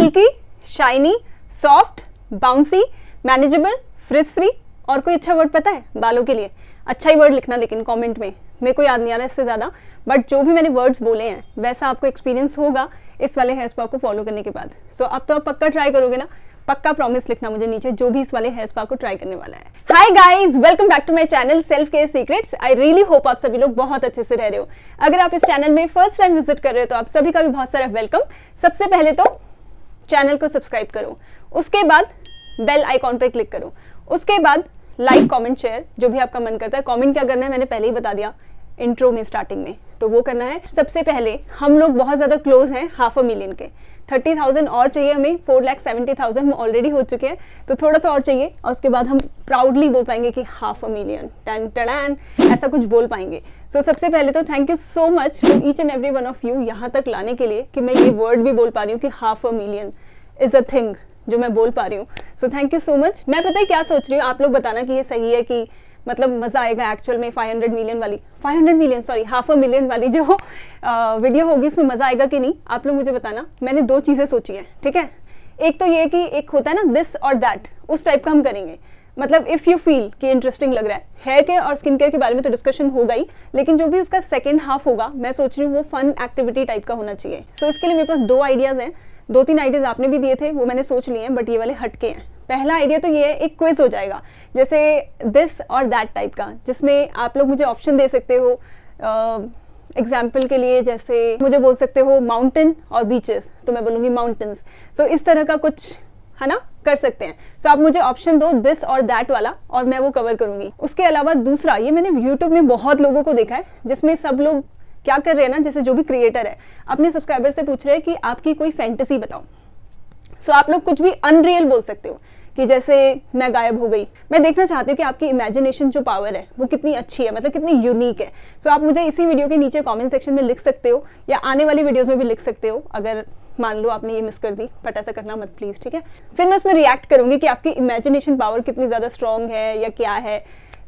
Silky shiny soft bouncy manageable frizz free और कोई अच्छा वर्ड पता है? बालों के लिए। अच्छा ही वर्ड लिखना लेकिन कमेंट में। मेरे को याद नहीं आ रहा इससे ज़्यादा। बट जो भी मैंने वर्ड्स बोले हैं वैसा आपको एक्सपीरियंस होगा इस वाले हेयर स्पा को फॉलो करने के बाद। सो so, अब तो आप पक्का ट्राई करोगे ना? पक्का प्रॉमिस लिखना मुझे नीचे जो भी इस वाले हेयर स्पा को ट्राई करने वाला है। Hi guys welcome back to my channel self care secrets I really hope आप सभी लोग बहुत अच्छे से रह रहे हो। अगर आप इस चैनल में फ़र्स्ट टाइम विज़िट कर रहे हो तो आप सभी का भी बहुत सारा वेलकम सबसे पहले तो चैनल को सब्सक्राइब करो। उसके बाद बेल आइकॉन पर क्लिक करो। उसके बाद लाइक, कमेंट, शेयर, जो भी आपका मन करता है, कमेंट क्या करना है मैंने पहले ही बता दिया, इंट्रो में, स्टार्टिंग में। तो वो करना है। सबसे पहले हम लोग बहुत ज़्यादा क्लोज हैं हाफ़ अ मिलियन के। थर्टी थाउज़ेंड और चाहिए हमें four lakh seventy thousand already हो चुके हैं। तो थोड़ा सा और चाहिए और उसके बाद हम प्राउडली बोल पाएँगे कि half a million ton ton ऐसा कुछ बोल पाएँगे। सो so, सबसे पहले तो thank you so much each and every one of you यहाँ तक लाने के लिए कि मैं ये वर्ड भी बोल पा रही हूँ कि half a million is a thing जो मैं बोल पा रही हूँ। So thank you so much मैं पता है क्या सोच रही हूँ? आप लोग बताना कि ये सही है कि मतलब मज़ा आएगा एक्चुअल में 500 मिलियन वाली। 500 million sorry half a million वाली जो वीडियो होगी उसमें मज़ा आएगा कि नहीं? आप लोग मुझे बताना। मैंने दो चीज़ें सोची हैं ठीक है? एक तो ये कि एक होता है ना दिस और दैट उस टाइप का हम करेंगे। मतलब इफ़ यू फील कि इंटरेस्टिंग लग रहा है। हेयर केयर और स्किन केयर के बारे में तो डिस्कशन होगा ही लेकिन जो भी उसका सेकेंड हाफ़ होगा मैं सोच रही हूँ वो फन एक्टिविटी टाइप का होना चाहिए। सो so, इसके लिए मेरे पास दो आइडियाज़ हैं। दो तीन आइडियाज़ आपने भी दिए थे वो मैंने सोच लिए हैं बट ये वाले हटके हैं। पहला आइडिया तो ये है एक क्विज हो जाएगा। जैसे दिस और दैट टाइप का जिसमें आप लोग मुझे ऑप्शन दे सकते हो एग्ज़ाम्पल के लिए जैसे मुझे बोल सकते हो माउंटेन और बीचेस तो मैं बोलूँगी माउंटेन्स सो इस तरह का कुछ है ना कर सकते हैं। सो so, आप मुझे ऑप्शन दो दिस और दैट वाला और मैं वो कवर करूँगी। उसके अलावा दूसरा ये मैंने यूट्यूब में बहुत लोगों को देखा है जिसमें सब लोग क्या कर रहे हैं ना जैसे जो भी क्रिएटर है अपने सब्सक्राइबर से पूछ रहे हैं कि आपकी कोई फैंटेसी बताओ। सो so, आप लोग कुछ भी अनरियल बोल सकते हो। कि जैसे मैं गायब हो गई। मैं देखना चाहती हूँ कि आपकी इमेजिनेशन जो पावर है वो कितनी अच्छी है मतलब कितनी यूनिक है। सो so, आप मुझे इसी वीडियो के नीचे कमेंट सेक्शन में लिख सकते हो या आने वाली वीडियोस में भी लिख सकते हो अगर मान लो आपने ये मिस कर दी बट ऐसा करना मत प्लीज़ ठीक है? फिर मैं उसमें रिएक्ट करूँगी कि आपकी इमेजिनेशन पावर कितनी ज़्यादा स्ट्रॉन्ग है या क्या है।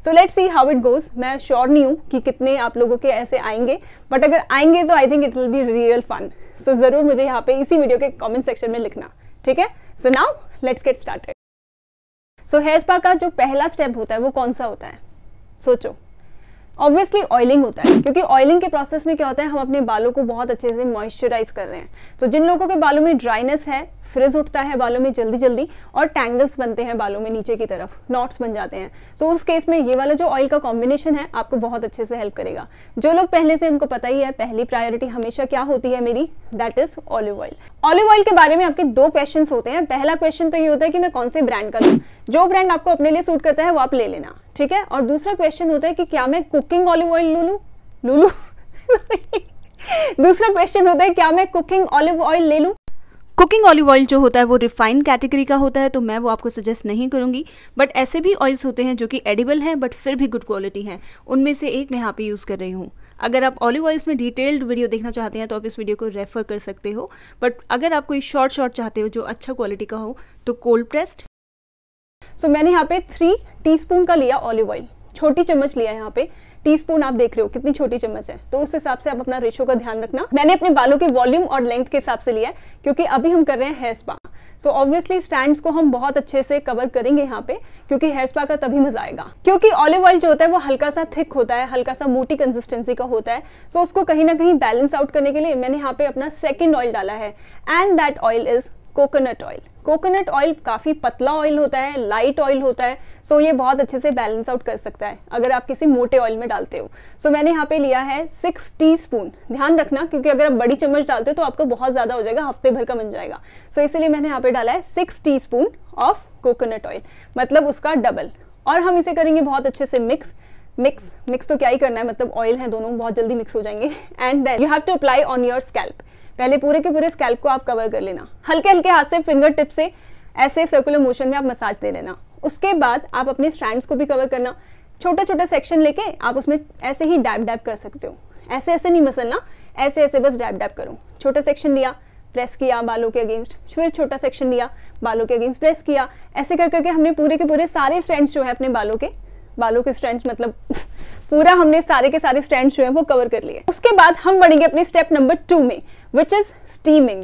So let see how it goes मैं श्योर नहीं हूँ कि कितने आप लोगों के ऐसे आएँगे बट अगर आएँगे तो I think it will be real fun so ज़रूर मुझे यहाँ पे इसी वीडियो के कमेंट सेक्शन में लिखना ठीक है? So now let's get started so hair spa का जो पहला स्टेप होता है, वो कौन सा होता है? सोचो। ऑब्वियसली ऑयलिंग होता है क्योंकि ऑयलिंग के प्रोसेस में क्या होता है हम अपने बालों को बहुत अच्छे से मॉइस्चराइज कर रहे हैं। तो जिन लोगों के बालों में ड्राइनेस है फ्रिज उठता है बालों में जल्दी जल्दी और टैंगल्स बनते हैं बालों में नीचे की तरफ़ नॉट्स बन जाते हैं। सो so, उस केस में ये वाला जो ऑयल का कॉम्बिनेशन है आपको बहुत अच्छे से हेल्प करेगा। जो लोग पहले से उनको पता ही है पहली प्रायोरिटी हमेशा क्या होती है मेरी? That is olive oil olive oil के बारे में आपके दो क्वेश्चन होते हैं। पहला क्वेश्चन तो ये होता है कि मैं कौन से ब्रांड का लूँ? जो ब्रांड आपको अपने लिए सूट करता है वो आप ले लेना। ठीक है? और दूसरा क्वेश्चन होता है कि क्या मैं कुकिंग ऑलिव ऑयल लू लू? लू लू? दूसरा क्वेश्चन होता है, क्या मैं कुकिंग ऑलिव ऑयल ले लूँ? कुकिंग ऑलिव ऑयल जो होता है, वो रिफाइंड कैटेगरी का होता है तो मैं वो आपको सजेस्ट नहीं करूँगी। बट ऐसे भी ऑयल्स होते हैं जो कि एडिबल हैं बट फिर भी गुड क्वालिटी हैं। उनमें से एक मैं यहाँ पे यूज़ कर रही हूँ। अगर आप ऑलिव ऑयल्स में डिटेल्ड वीडियो देखना चाहते हैं तो आप इस वीडियो को रेफर कर सकते हो। बट अगर आप कोई शॉर्ट शॉर्ट चाहते हो, जो अच्छा क्वालिटी का हो तो कोल्ड प्रेस्ड सो मैंने यहाँ पे थ्री टीस्पून का लिया ऑलिव ऑयल छोटी चम्मच लिया यहाँ पे. टीस्पून आप देख रहे हो कितनी छोटी चम्मच है. तो उस हिसाब से आप अपना रेशो का ध्यान रखना. मैंने अपने बालों के वॉल्यूम और लेंथ के हिसाब से लिया है, क्योंकि अभी हम कर रहे हैं hair spa so obviously strands को हम बहुत अच्छे से कवर करेंगे यहाँ पे, क्योंकि हेयर स्पा का तभी मज़ा आएगा. क्योंकि ऑलिव ऑयल जो होता है वो हल्का सा थिक होता है, हल्का सा मोटी कंसिस्टेंसी का होता है. सो so, उसको कहीं ना कहीं बैलेंस आउट करने के लिए मैंने यहाँ पे अपना सेकेंड ऑयल डाला है. And that oil is coconut oil. Coconut oil काफ़ी पतला ऑयल होता है लाइट ऑयल होता है सो ये बहुत अच्छे से बैलेंस आउट कर सकता है, अगर आप किसी मोटे ऑयल में डालते हो। सो मैंने यहाँ पे लिया है सिक्स टी स्पून ध्यान रखना, क्योंकि अगर आप बड़ी चम्मच डालते हो तो आपको बहुत ज़्यादा हो जाएगा, हफ़्ते भर का बन जाएगा। सो इसीलिए मैंने यहाँ पे डाला है six T of coconut oil मतलब उसका डबल और हम इसे करेंगे बहुत अच्छे से मिक्स मिक्स मिक्स तो क्या ही करना है मतलब ऑयल है दोनों, बहुत जल्दी मिक्स हो जाएँगे। And then you have to apply on your scalp पहले पूरे के पूरे स्कैल्प को आप कवर कर लेना। हल्के हल्के हाथ से फिंगर टिप से, ऐसे सर्कुलर मोशन में आप मसाज दे देना। उसके बाद आप अपने स्ट्रैंड्स को भी कवर करना। छोटा छोटा सेक्शन लेके आप उसमें ऐसे ही डैप डैप कर सकते हो। ऐसे ऐसे नहीं मसलना ऐसे ऐसे बस डैप डैप करो। छोटा सेक्शन लिया प्रेस किया बालों के अगेंस्ट फिर छोटा सेक्शन लिया, बालों के अगेंस्ट प्रेस किया। ऐसे कर करके हमने पूरे के पूरे सारे स्ट्रैंड्स जो है अपने बालों के बालों के स्ट्रैंड्स मतलब पूरा हमने सारे के सारे स्टैंड जो है वो कवर कर लिए। उसके बाद हम बढ़ेंगे अपने स्टेप नंबर टू में विच इज़ स्टीमिंग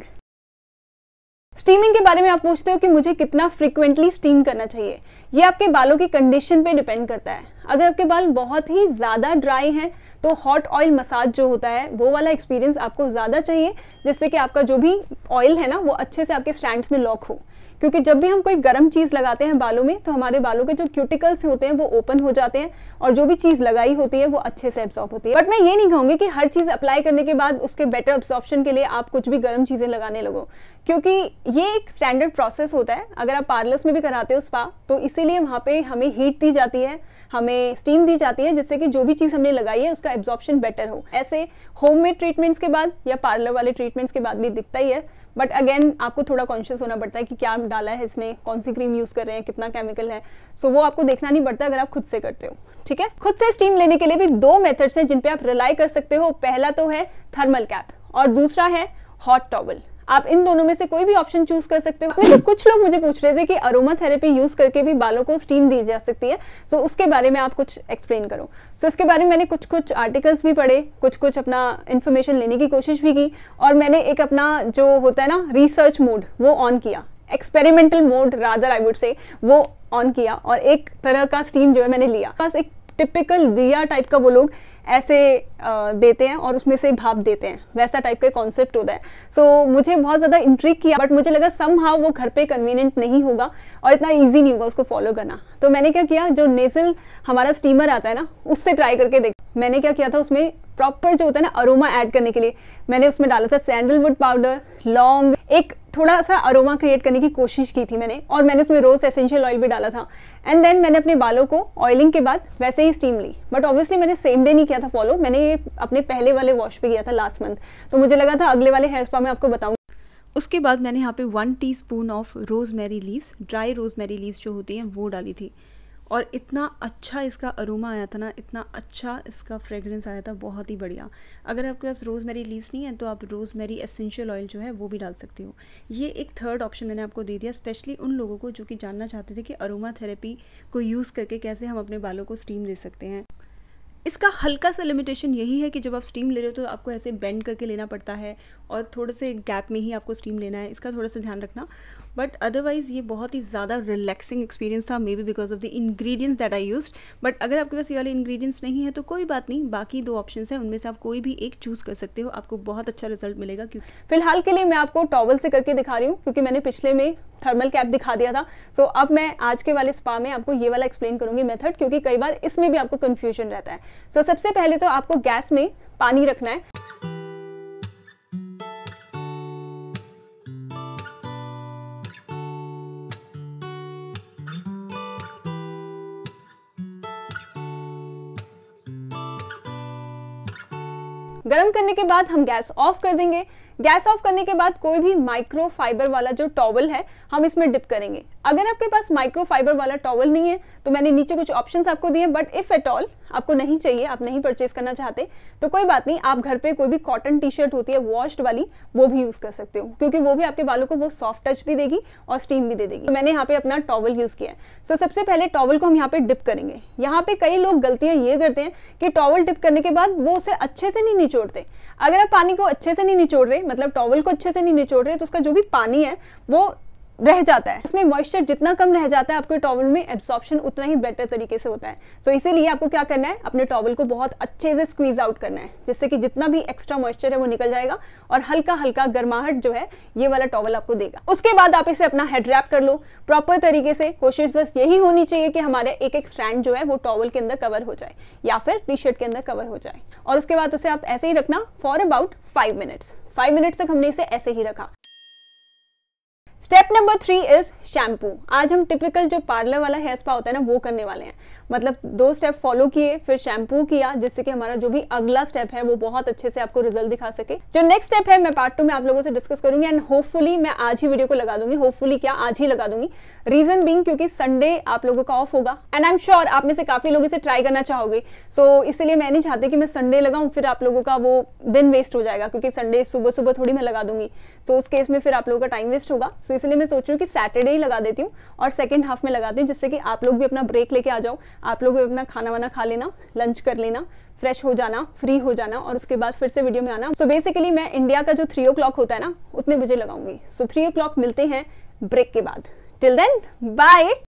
स्टीमिंग के बारे में आप पूछते हो कि मुझे कितना फ्रिक्वेंटली स्टीम करना चाहिए। ये आपके बालों की कंडीशन पे डिपेंड करता है। अगर आपके बाल बहुत ही ज़्यादा ड्राई हैं तो हॉट ऑयल मसाज जो होता है, वो वाला एक्सपीरियंस आपको ज़्यादा चाहिए, जिससे कि आपका जो भी ऑयल है ना, वो अच्छे से आपके स्टैंड्स में लॉक हो। क्योंकि जब भी हम कोई गर्म चीज़ लगाते हैं बालों में तो हमारे बालों के जो क्यूटिकल्स होते हैं, वो ओपन हो जाते हैं, और जो भी चीज़ लगाई होती है, वो अच्छे से एब्जॉर्ब होती है। बट मैं ये नहीं कहूँगी कि हर चीज़ अप्लाई करने के बाद उसके बेटर एब्जॉर्प्शन के लिए आप कुछ भी गर्म चीज़ें लगाने लगो। क्योंकि ये एक स्टैंडर्ड प्रोसेस होता है। अगर आप पार्लर्स में भी कराते हो स्पा तो इसीलिए वहाँ पे हमें हीट दी जाती है, हमें स्टीम दी जाती है जिससे कि जो भी चीज़ हमने लगाई है उसका एब्जॉर्प्शन बेटर हो। ऐसे होममेड ट्रीटमेंट्स के बाद या पार्लर वाले ट्रीटमेंट्स के बाद भी दिखता ही है। बट अगेन आपको थोड़ा कॉन्शियस होना पड़ता है कि क्या डाला है इसने कौन सी क्रीम यूज़ कर रहे हैं कितना केमिकल है। सो so, वो आपको देखना नहीं पड़ता अगर आप खुद से करते हो ठीक है? खुद से स्टीम लेने के लिए भी दो मेथड्स हैं जिन पे आप रिलाई कर सकते हो। पहला तो है थर्मल कैप और दूसरा है हॉट टॉवल आप इन दोनों में से कोई भी ऑप्शन चूज़ कर सकते हो। वैसे कुछ लोग मुझे पूछ रहे थे कि अरोमा थेरेपी यूज़ करके भी बालों को स्टीम दी जा सकती है। सो so, उसके बारे में आप कुछ एक्सप्लेन करो। सो so, इसके बारे में मैंने कुछ कुछ आर्टिकल्स भी पढ़े कुछ कुछ अपना इन्फॉर्मेशन लेने की कोशिश भी की और मैंने एक अपना जो होता है ना रिसर्च मोड वो ऑन किया। Experimental mode rather I would say वो ऑन किया और एक तरह का स्टीम जो है मैंने लिया। बस एक टिपिकल दिया टाइप का वो लोग ऐसे देते हैं और उसमें से भाप देते हैं। वैसा टाइप का कॉन्सेप्ट होता है। सो so, मुझे बहुत ज़्यादा इंट्रिक किया बट मुझे लगा सम हाउ वो घर पे कन्वीनियंट नहीं होगा और इतना ईजी नहीं होगा उसको फॉलो करना। तो मैंने क्या किया जो नेजल हमारा स्टीमर आता है ना उससे ट्राई करके देख मैंने क्या किया था उसमें प्रॉपर जो होता है ना अरोमा ऐड करने के लिए मैंने उसमें डाला था सैंडलवुड पाउडर लौंग एक थोड़ा सा अरोमा क्रिएट करने की कोशिश की थी मैंने और मैंने उसमें रोज एसेंशियल ऑयल भी डाला था। एंड देन मैंने अपने बालों को ऑयलिंग के बाद वैसे ही स्टीम ली। बट ऑब्वियसली मैंने सेम डे नहीं किया था फॉलो मैंने अपने पहले वाले वॉश पे किया था लास्ट मंथ तो मुझे लगा था अगले वाले हेयर स्पा में आपको बताऊँ। उसके बाद मैंने यहाँ पे one teaspoon of rosemary leaves dry rosemary leaves जो होती हैं, वो डाली थी। और इतना अच्छा इसका अरोमा आया था ना, इतना अच्छा इसका फ्रेगरेंस आया था, बहुत ही बढ़िया। अगर आपके पास रोज़ मेरी लीव्स नहीं है तो आप रोज़ मेरी एसेंशियल ऑयल जो है, वो भी डाल सकते हो। ये एक थर्ड ऑप्शन मैंने आपको दे दिया स्पेशली उन लोगों को जो कि जानना चाहते थे कि अरोमा थेरेपी को यूज़ करके कैसे हम अपने बालों को स्टीम दे सकते हैं। इसका हल्का सा लिमिटेशन यही है कि जब आप स्टीम ले रहे हो तो आपको ऐसे बेंड करके लेना पड़ता है और थोड़े से गैप में ही आपको स्टीम लेना है। इसका थोड़ा सा ध्यान रखना। बट अदरवाइज़ ये बहुत ही ज़्यादा रिलैक्सिंग एक्सपीरियंस था maybe because of the ingredients that I use but अगर आपके पास ये वाले इंग्रेडिएंट्स नहीं है तो कोई बात नहीं बाकी दो ऑप्शन हैं उनमें से आप कोई भी एक चूज़ कर सकते हो। आपको बहुत अच्छा रिज़ल्ट मिलेगा क्योंकि फ़िलहाल के लिए मैं आपको टॉवल से करके दिखा रही हूँ क्योंकि मैंने पिछले में थर्मल कैप दिखा दिया था। सो so, अब मैं आज के वाले स्पा में आपको ये वाला एक्सप्लेन करूँगी मेथड क्योंकि कई बार इसमें भी आपको कन्फ्यूज़न रहता है। सो so, सबसे पहले तो आपको गैस में पानी रखना है। गर्म करने के बाद हम गैस ऑफ़ कर देंगे। गैस ऑफ़ करने के बाद कोई भी माइक्रो फाइबर वाला जो टॉवल है, हम इसमें डिप करेंगे। अगर आपके पास माइक्रो फाइबर वाला टॉवल नहीं है तो मैंने नीचे कुछ ऑप्शंस आपको दिए बट इफ़ एट ऑल आपको नहीं चाहिए आप नहीं परचेज करना चाहते तो कोई बात नहीं आप घर पे कोई भी कॉटन टी शर्ट होती है वॉश्ड वाली वो भी यूज़ कर सकते हो क्योंकि वो भी आपके बालों को वो सॉफ्ट टच भी देगी और स्टीम भी दे देगी। तो मैंने यहाँ पे अपना टॉवल यूज़ किया है। सो so, सबसे पहले टॉवल को हम यहाँ पे डिप करेंगे। यहाँ पे कई लोग गलतियाँ ये करते हैं कि टॉवल डिप करने के बाद वो उसे अच्छे से नहीं निचोड़ते। अगर आप पानी को अच्छे से नहीं निचोड़ रहे मतलब टॉवल को अच्छे से नहीं निचोड़ रहे तो उसका जो भी पानी है वो रह जाता है। उसमें मॉइस्चर जितना कम रह जाता है आपके टॉवल में एब्सॉर्प्शन उतना ही बेटर तरीके से होता है। सो so, इसीलिए आपको क्या करना है? अपने टॉवल को बहुत अच्छे से स्क्वीज आउट करना है जिससे कि जितना भी एक्स्ट्रा मॉइस्चर है वो निकल जाएगा और हल्का हल्का गर्माहट जो है ये वाला टॉवल आपको देगा। उसके बाद आप इसे अपना हेड रैप कर लो। प्रॉपर तरीके से कोशिश बस यही होनी चाहिए कि हमारे एक एक स्ट्रैंड जो है वो टॉवल के अंदर कवर हो जाए या फिर टी शर्ट के अंदर कवर हो जाए। और उसके बाद उसे आप ऐसे ही रखना for about five minutes five minutes तक हमने इसे ऐसे ही रखा। Step number three is shampoo आज हम टिपिकल जो पार्लर वाला हेयर स्पा होता है ना, वो करने वाले हैं। मतलब दो स्टेप फॉलो किए फिर शैम्पू किया जिससे कि हमारा जो भी अगला स्टेप है वो बहुत अच्छे से आपको रिज़ल्ट दिखा सके। जो नेक्स्ट स्टेप है मैं पार्ट टू में आप लोगों से डिस्कस करूँगी एंड होपफुली मैं आज ही वीडियो को लगा दूँगी। होपफुली क्या आज ही लगा दूँगी। रीजन बिंग क्योंकि संडे आप लोगों का ऑफ़ होगा। एंड आई एम श्योर आप में से काफ़ी लोग इसे ट्राई करना चाहोगे। सो so, इसलिए मैं नहीं चाहती कि मैं संडे लगाऊँ फिर आप लोगों का वो दिन वेस्ट हो जाएगा क्योंकि संडे सुबह सुबह थोड़ी मैं लगा दूँगी। सो उस केस में फिर आप लोगों का टाइम वेस्ट होगा। सो इसलिए मैं सोच रही हूँ कि सैटरडे ही लगा देती हूँ और सेकेंड हाफ़ में लगाती हूँ जिससे कि आप लोग भी अपना ब्रेक लेके आ जाओ। आप लोग अपना खाना वाना खा लेना लंच कर लेना फ्रेश हो जाना फ्री हो जाना और उसके बाद फिर से वीडियो में आना। सो so बेसिकली मैं इंडिया का जो थ्री ओ क्लॉक होता है ना, उतने बजे लगाऊँगी। सो थ्री ओ क्लॉक मिलते हैं ब्रेक के बाद। Till then bye